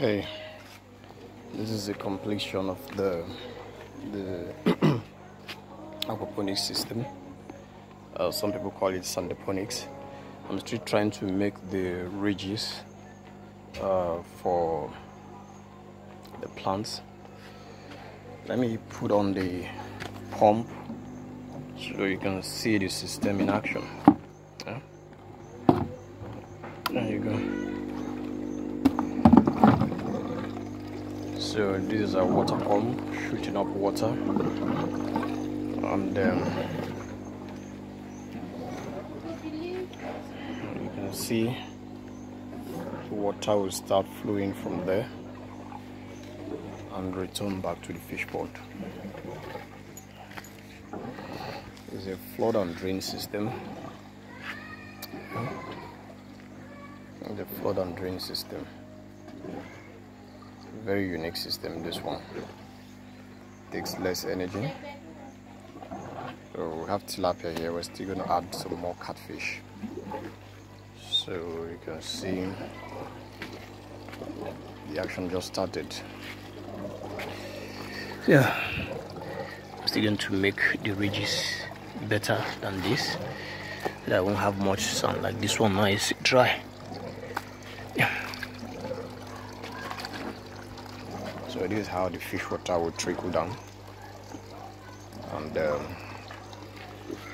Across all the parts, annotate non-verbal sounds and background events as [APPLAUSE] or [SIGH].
Okay, this is the completion of the the [CLEARS THROAT] aquaponics system. Uh, some people call it sandaponics. I'm still trying to make the ridges uh, for the plants. Let me put on the pump so you can see the system in action. Yeah? There you go. So this is a water pump shooting up water and um, you can see water will start flowing from there and return back to the fish pond. It's a flood and drain system. The flood and drain system. Very unique system this one. Takes less energy. So we have tilapia here, we're still gonna add some more catfish. So you can see the action just started. Yeah, I'm still going to make the ridges better than this. that won't have much sun like this one now is dry. Yeah. So this is how the fish water will trickle down. And um,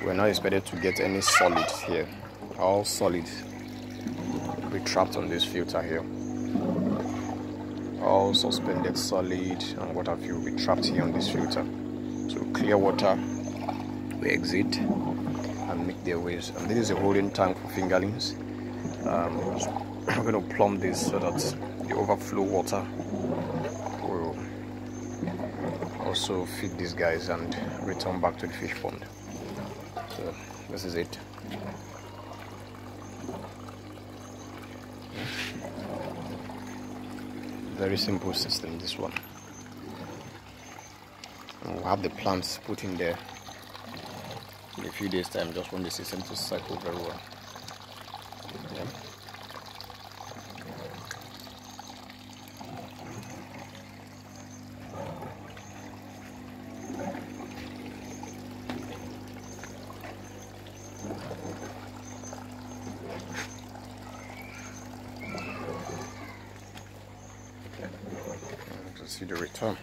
we're not expected to get any solids here. All solids will be trapped on this filter here. All suspended solid and what have you. Will be trapped here on this filter. So clear water will exit and make their ways. And this is a holding tank for fingerlings. Um, I'm going to plumb this so that the overflow water also feed these guys and return back to the fish pond. So this is it. Very simple system this one. And we'll have the plants put in there. In a few days time just want the system to cycle very well. Yeah. To see the return.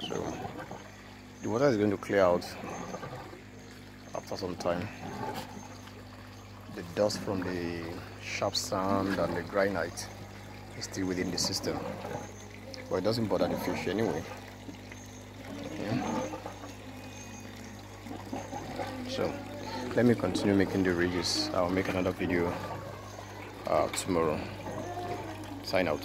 So the water is going to clear out after some time. The dust from the sharp sand and the granite is still within the system. But it doesn't bother the fish anyway. Yeah. So let me continue making the ridges. I'll make another video uh, tomorrow. Sign out.